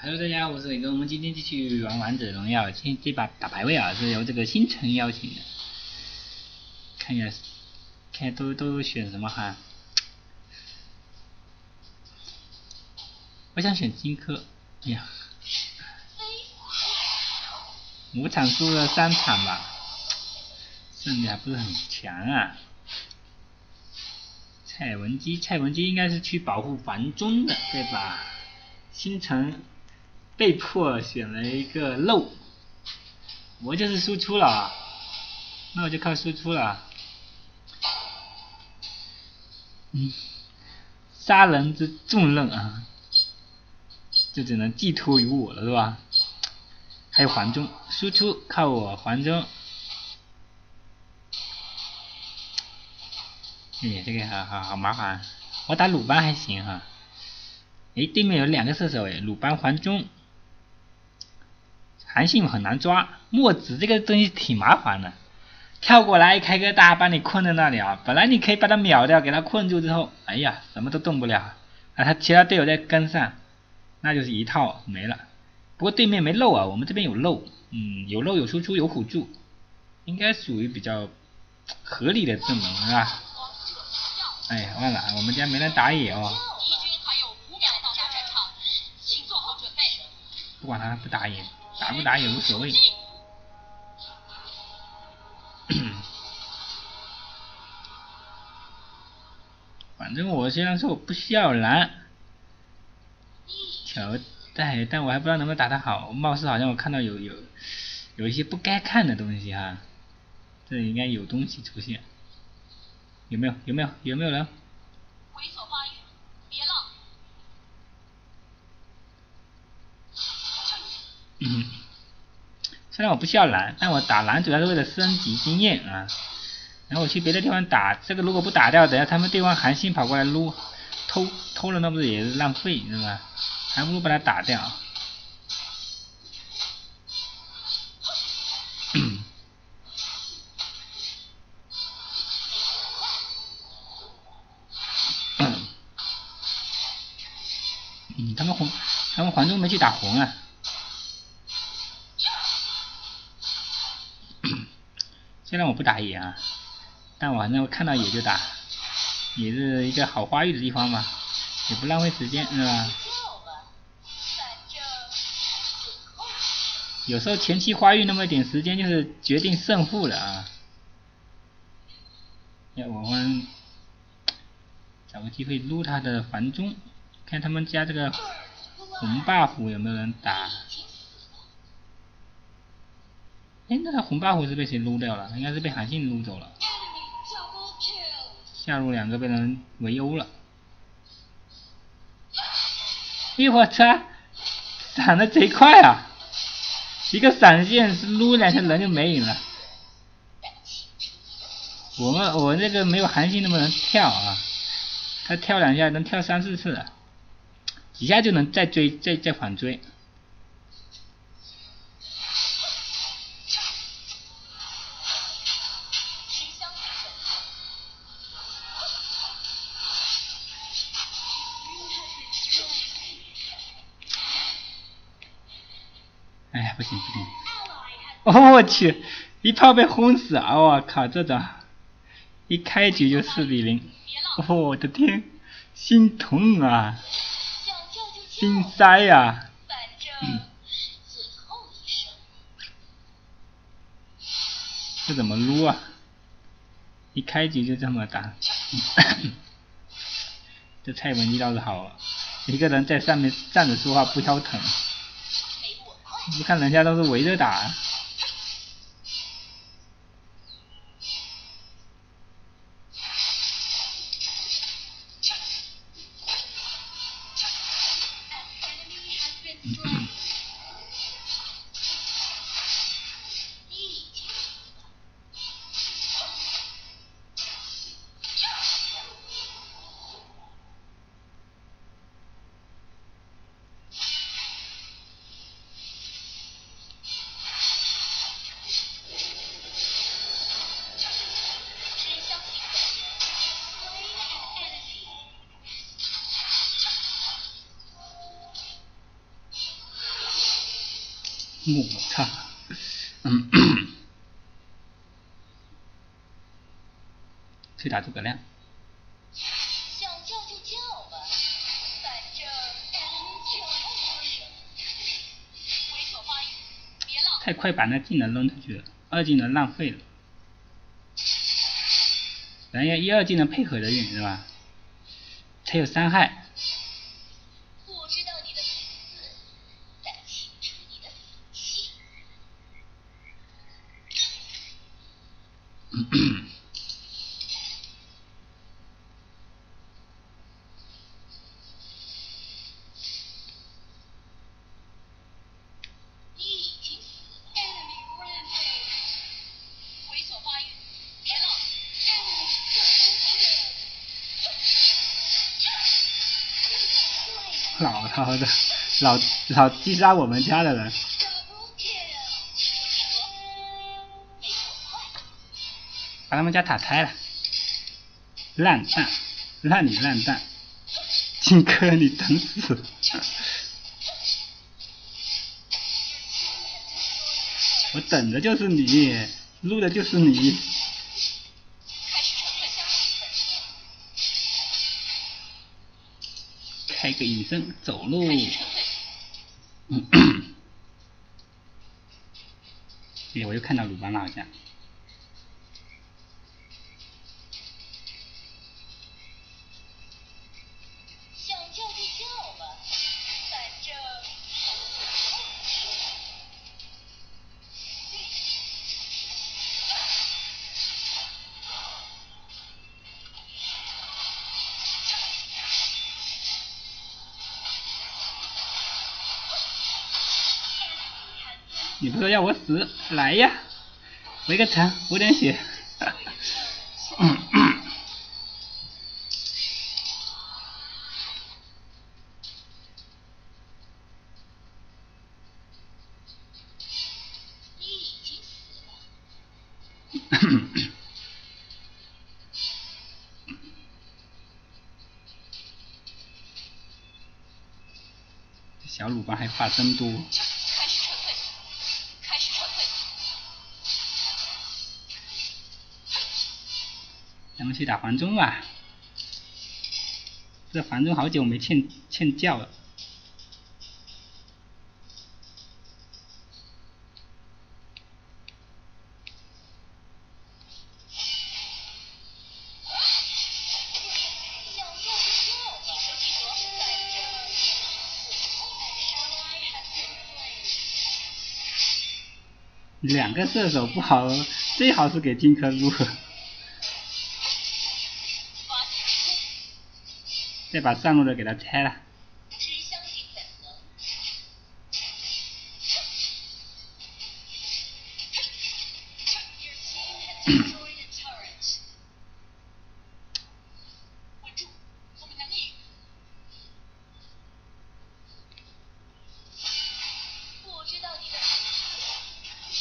Hello，大家好，我是伟哥，我们今天继续玩王者荣耀，今这把打排位啊是由这个星辰邀请的，看一下，看都都选什么哈？我想选荆轲，哎呀，五场输了三场吧，胜率还不是很强啊。蔡文姬，蔡文姬应该是去保护房中的，对吧？星辰被迫选了一个漏，我就是输出了，那我就靠输出了。嗯，杀人之重任啊，就只能寄托于我了，是吧？还有黄忠，输出靠我黄忠。哎，这个好好好麻烦，我打鲁班还行哈。哎，对面有两个射手哎，鲁班、黄忠，韩信很难抓，墨子这个东西挺麻烦的，跳过来开个大把你困在那里啊，本来你可以把他秒掉，给他困住之后，哎呀，什么都动不了，啊，他其他队友在跟上，那就是一套没了。不过对面没漏啊，我们这边有漏，嗯，有漏有输出有辅助，应该属于比较合理的阵容是吧？哎，忘了，我们家没人打野哦。不管他不打野，打不打也无所谓。反正我虽然说我不需要蓝，乔带，但我还不知道能不能打得好。貌似好像我看到有有有一些不该看的东西哈，这里应该有东西出现。有没有？有没有？有没有人？嗯，虽然我不需要蓝，但我打蓝主要是为了升级经验啊。然后我去别的地方打，这个如果不打掉，等下他们对方韩信跑过来撸，偷偷了那不是也是浪费是吧？还不如把他打掉。嗯，他们红，他们黄忠没去打红啊。虽然我不打野啊，但我反正看到野就打，也是一个好发育的地方嘛，也不浪费时间是吧？有时候前期发育那么一点时间就是决定胜负了啊！要我们找个机会撸他的房中，看他们家这个红 buff 有没有人打。哎，那个红 buff 是被谁撸掉了？应该是被韩信撸走了。下路两个被人围殴了。哎我操，闪的贼快啊！一个闪现是撸两下人就没影了。我们我这个没有韩信那么能跳啊，他跳两下能跳三四次，几下就能再追再再反追。哎呀，不行不行！哦我去，一炮被轰死啊！我靠，这种一开局就四比零，我的天，心痛啊，心塞呀！这怎么撸啊？一开局就这么打，这蔡文姬倒是好，一个人在上面站着说话不腰疼。你看人家都是围着打。我操！嗯，去打诸葛亮。想叫就叫吧，反正太快把那技能扔出去了，二技能浪费了。咱要一二技能配合着用是吧？才有伤害。好的，老老击杀我们家的人，把他们家塔拆了，烂蛋，烂你烂蛋，荆轲你等死，我等的就是你，录的就是你。个隐身，走路。哎，我又看到鲁班了，好像。你不说要我死，来呀，围个城，补点血。小鲁班还话真多。们去打黄忠吧，这黄忠好久没欠欠教了。两个射手不好，最好是给荆轲撸。再把上路的给他拆了。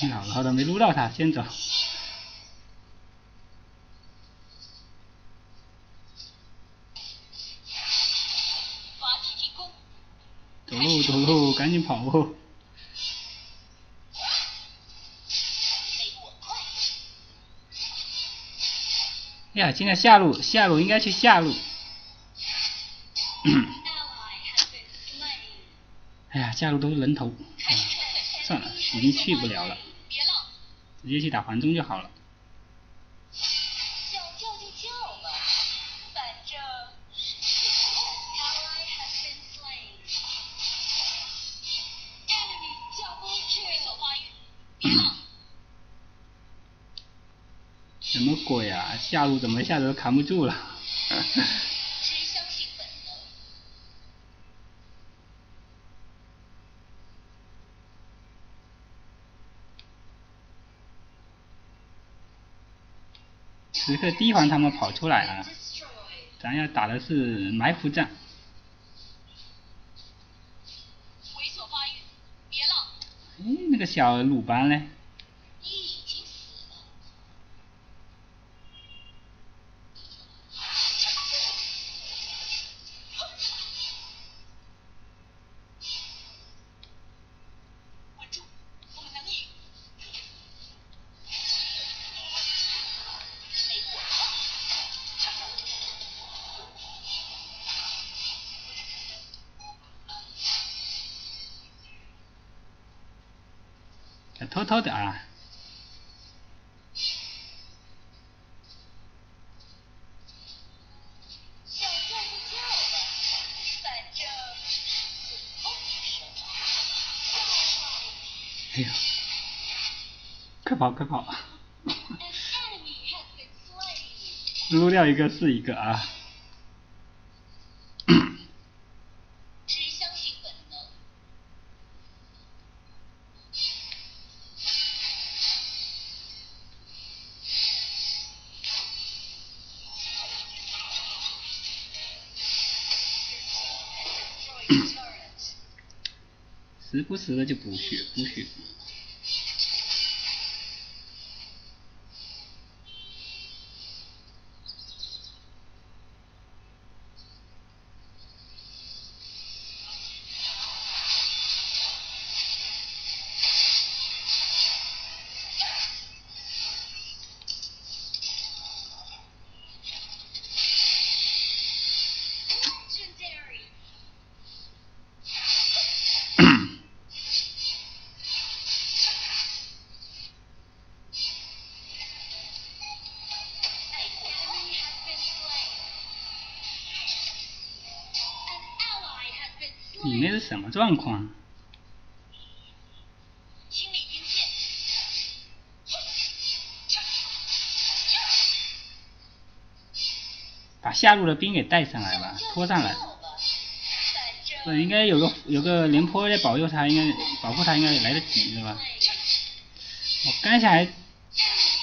老老了没撸到他，先走。赶紧跑！哎呀，现在下路，下路应该去下路。哎呀，下路都是人头，算了，已经去不了了，直接去打黄忠就好了。下路怎么一下子都扛不住了？此刻提防他们跑出来了，咱要打的是埋伏战。哎，那个小鲁班呢？偷偷的啊。哎呀！快跑快跑！撸掉一个是一个啊！不时的就补血补血。你那是什么状况？把下路的兵给带上来吧，拖上来。这应该有个有个廉颇在保佑他，应该保护他，应该也来得及是吧？我刚才还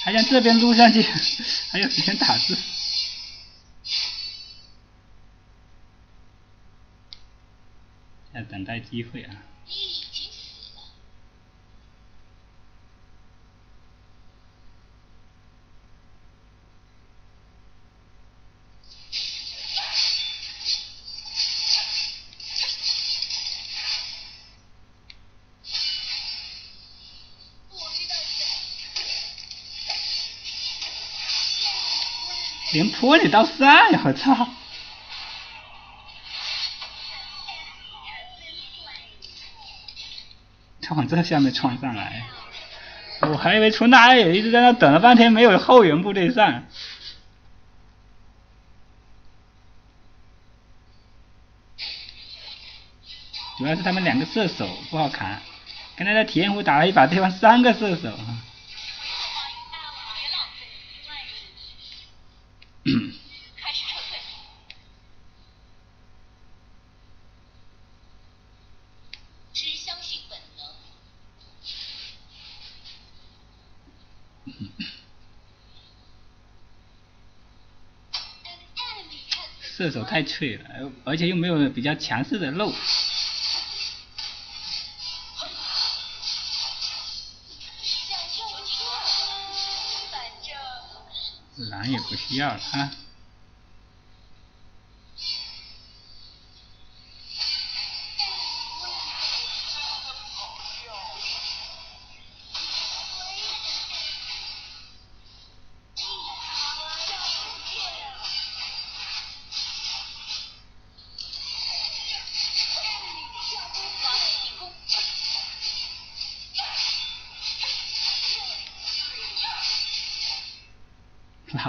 还向这边撸上去，还有时间打字。在等待机会啊！连坡你到三呀！我操！往这下面冲上来，我还以为从哪里，一直在那等了半天，没有后援部队上。主要是他们两个射手不好砍，刚才在体验服打了一把，对方三个射手。射手太脆了，而且又没有比较强势的肉。蓝也不需要了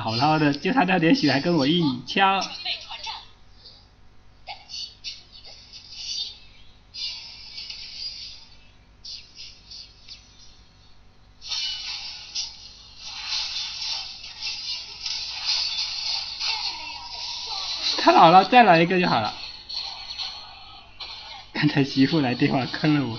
好好的，就他那点血还跟我一枪。他老了，再来一个就好了。刚才媳妇来电话坑了我。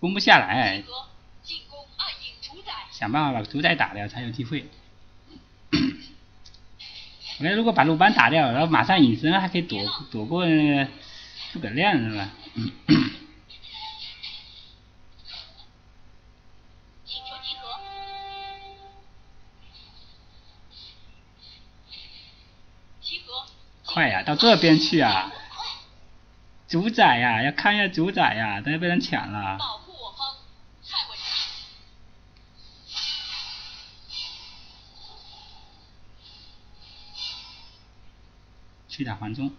攻不下来，想办法把主宰打掉才有机会。我看如果把鲁班打掉，然后马上隐身，还可以躲躲过那个诸葛亮是吧？快呀，到这边去啊！主宰呀，要看一下主宰呀，等下被人抢了。去打黄忠。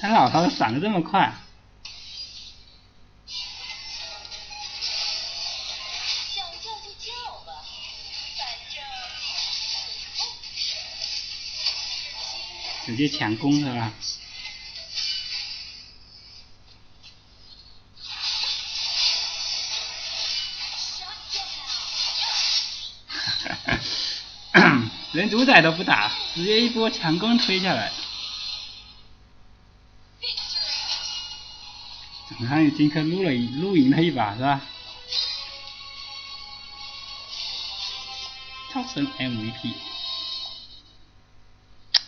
他老头闪的这么快，直接抢攻是吧？连主宰都不打，直接一波强攻推下来。你看，金克撸了撸赢了一把是吧？超神 MVP，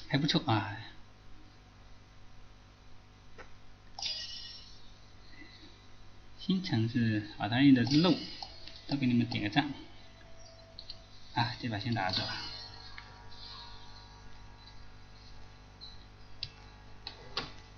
还不错啊！新城市好答应的是漏，都给你们点个赞。啊，这把先打着吧。